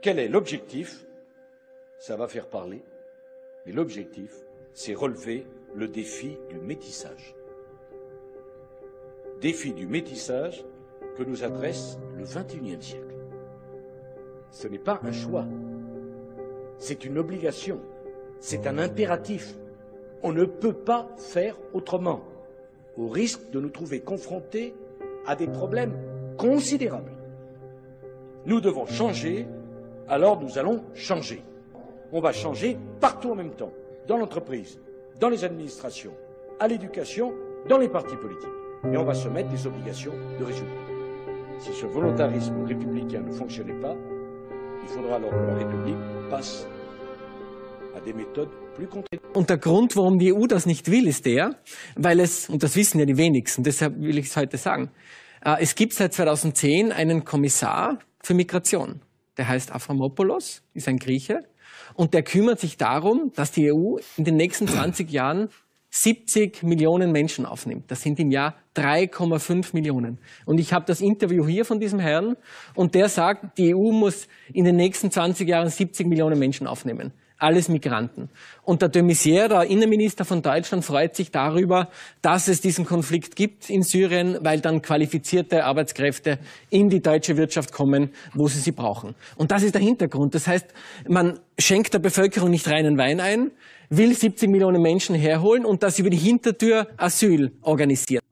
Quel est l'objectif? Ça va faire parler, mais l'objectif, c'est relever le défi du métissage. Défi du métissage que nous adresse le XXIe siècle. Ce n'est pas un choix, c'est une obligation, c'est un impératif. On ne peut pas faire autrement, au risque de nous trouver confrontés à des problèmes considérables. Nous devons changer, alors nous allons changer. On va changer partout en même temps, dans l'entreprise, dans les administrations, à l'éducation, dans les partis politiques. Et on va se mettre des obligations de résultat. Si ce volontarisme républicain ne fonctionnait pas, il faudra alors que la République passe à des Methoden plus contraignantes. Und der Grund, warum die EU das nicht will, ist der, weil es, und das wissen ja die wenigsten, deshalb will ich es heute sagen, äh, es gibt seit 2010 einen Kommissar für Migration. Der heißt Aframopoulos, ist ein Grieche, und der kümmert sich darum, dass die EU in den nächsten 20 Jahren 70 Millionen Menschen aufnimmt. Das sind im Jahr 3,5 Millionen. Und ich habe das Interview hier von diesem Herrn und der sagt, die EU muss in den nächsten 20 Jahren 70 Millionen Menschen aufnehmen. Alles Migranten. Und der de Maizière, der Innenminister von Deutschland, freut sich darüber, dass es diesen Konflikt gibt in Syrien, weil dann qualifizierte Arbeitskräfte in die deutsche Wirtschaft kommen, wo sie sie brauchen. Und das ist der Hintergrund. Das heißt, man schenkt der Bevölkerung nicht reinen Wein ein, will 70 Millionen Menschen herholen und das über die Hintertür Asyl organisieren.